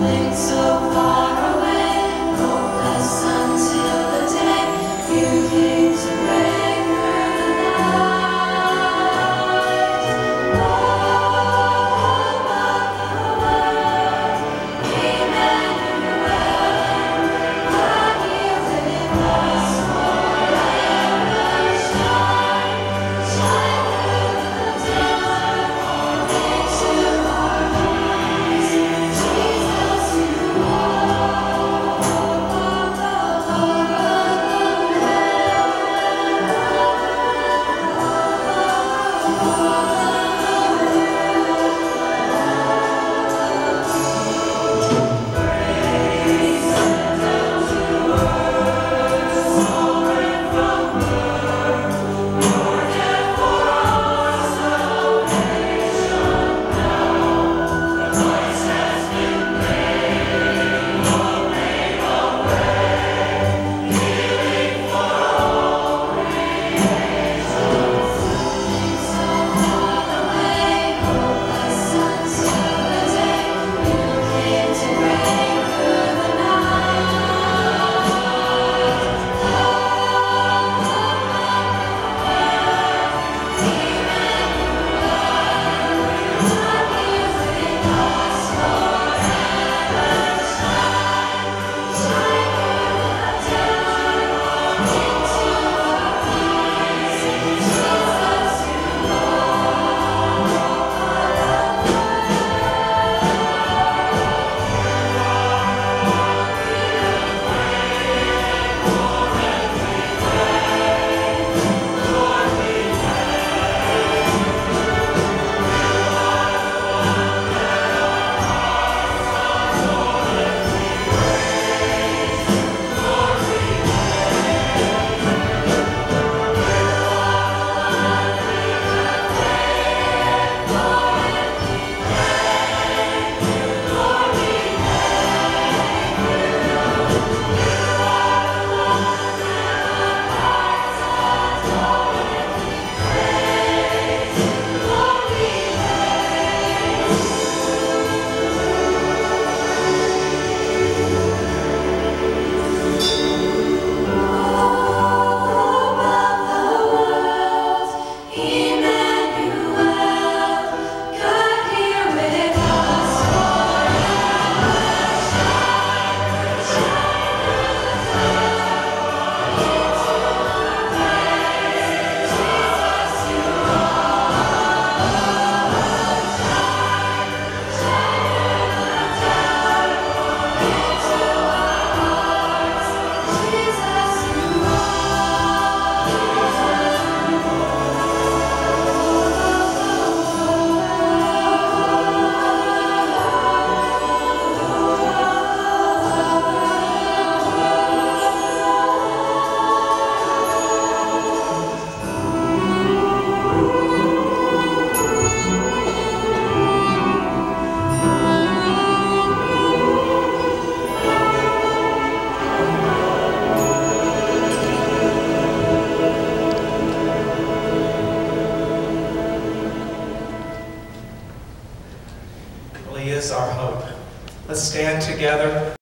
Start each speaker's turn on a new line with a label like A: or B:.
A: something so
B: our hope. Let's stand together.